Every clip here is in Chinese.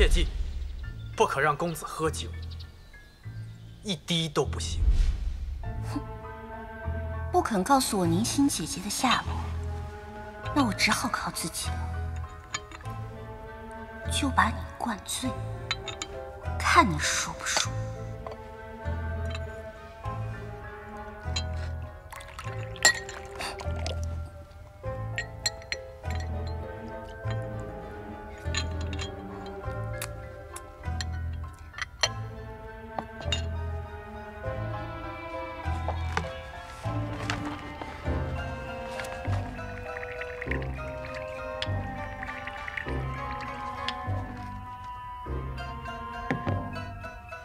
切记，不可让公子喝酒，一滴都不行。哼，不肯告诉我宁心姐姐的下落，那我只好靠自己了。就把你灌醉，看你输不输。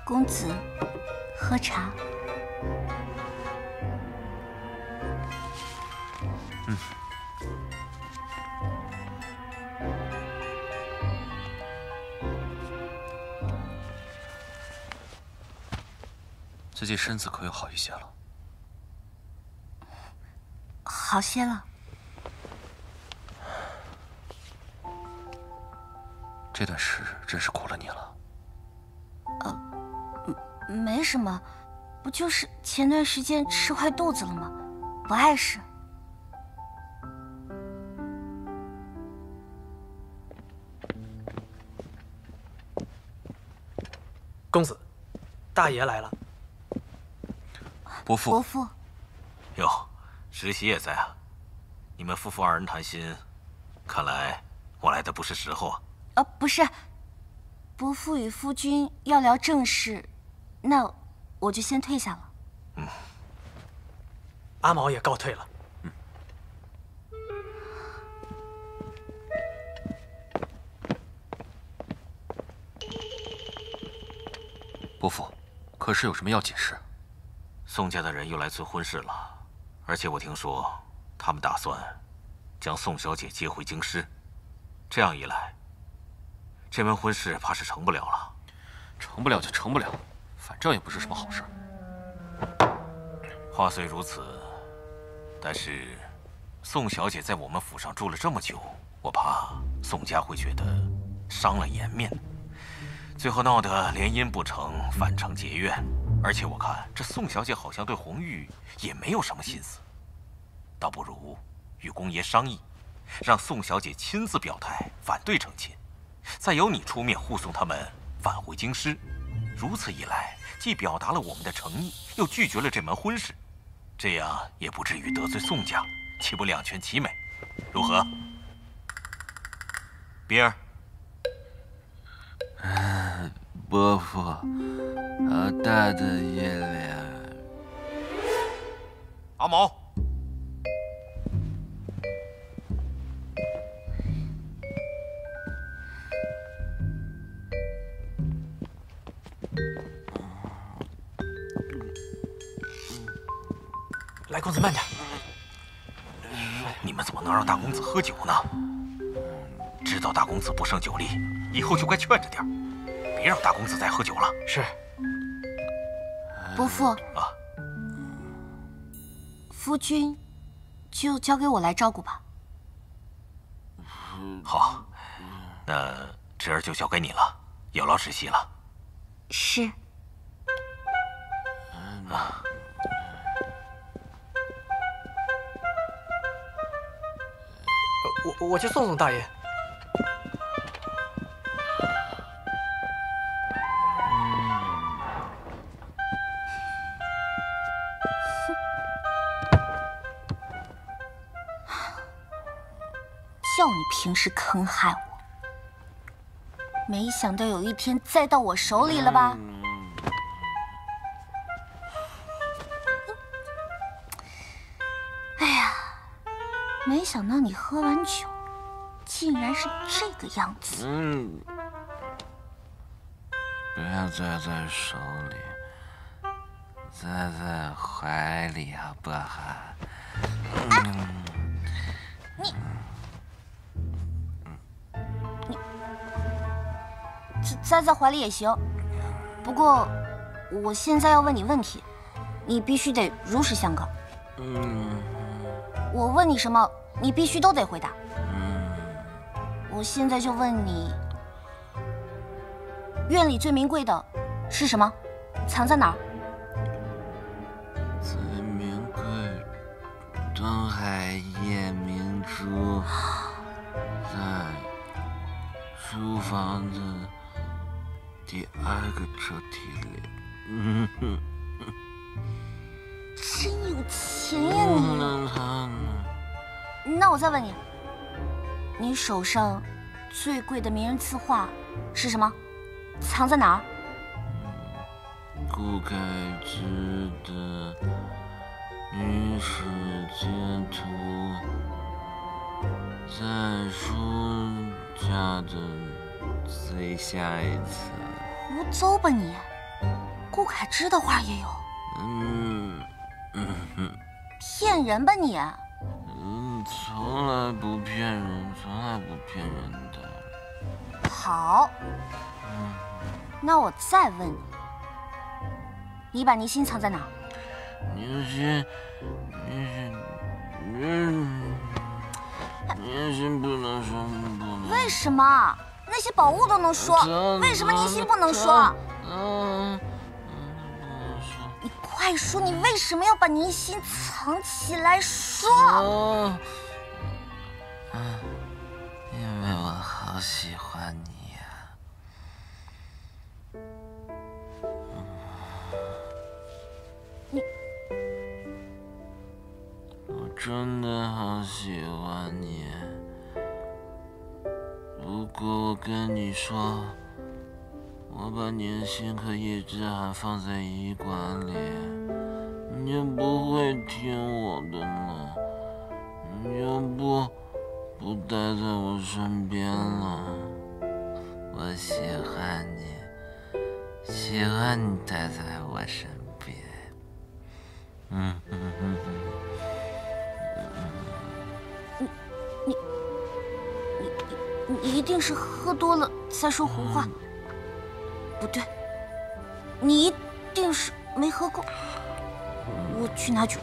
公子，喝茶。嗯。最近身子可有好一些了？好些了。这段时日真是苦了你了。没什么，不就是前段时间吃坏肚子了吗？不碍事。公子，大爷来了。伯父。伯父。哟，石喜也在啊。你们夫妇二人谈心，看来我来的不是时候啊。啊，不是，伯父与夫君要聊正事。那我就先退下了。嗯，阿毛也告退了。嗯。伯父，可是有什么要紧事？宋家的人又来催婚事了，而且我听说他们打算将宋小姐接回京师。这样一来，这门婚事怕是成不了了。成不了就成不了。反正也不是什么好事。话虽如此，但是宋小姐在我们府上住了这么久，我怕宋家会觉得伤了颜面，最后闹得联姻不成，反成结怨。而且我看这宋小姐好像对红玉也没有什么心思，倒不如与公爷商议，让宋小姐亲自表态反对成亲，再由你出面护送他们返回京师。如此一来，既表达了我们的诚意，又拒绝了这门婚事，这样也不至于得罪宋家，岂不两全其美？如何？冰儿，伯父，好大的月亮！阿毛。来，公子慢点。你们怎么能让大公子喝酒呢？知道大公子不胜酒力，以后就该劝着点别让大公子再喝酒了。是。伯父啊，夫君就交给我来照顾吧。好，那侄儿就交给你了，有劳侄媳了。是。啊。我我去送送大爷。叫你平时坑害我，没想到有一天栽到我手里了吧？没想到你喝完酒，竟然是这个样子。嗯，不要栽在手里，栽在怀里好不好？嗯，你，你，栽在怀里也行。不过，我现在要问你问题，你必须得如实相告。嗯。我问你什么，你必须都得回答。嗯，我现在就问你，院里最名贵的是什么？藏在哪儿？最名贵，东海夜明珠，在书房的第二个抽屉里。嗯哼，真有钱呀你！那我再问你，你手上最贵的名人字画是什么？藏在哪儿？顾恺之的《女史箴图》在书架的最下一层。胡诌吧你！顾恺之的画也有，嗯骗人吧你！嗯，从来不骗人，从来不骗人的。好，嗯那我再问你，你把宁心藏在哪儿？宁心，宁心，嗯，宁心不能说，不能。为什么？那些宝物都能说，为什么宁心不能说？嗯，快说，你为什么要把宁心藏起来说？因为我好喜欢你呀、你，我真的好喜欢你。如果我跟你说，我把年薪和叶之涵放在医馆里，你不会听我的呢。你就不不待在我身边了。我喜欢你，喜欢你待在我身边。嗯嗯嗯嗯。你一定是喝多了在说胡话。不对，你一定是没喝够。我去拿酒。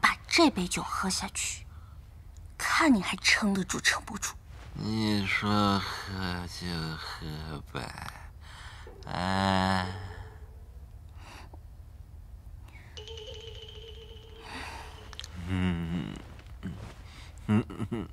把这杯酒喝下去，看你还撑得住撑不住。你说喝就喝吧，啊。嗯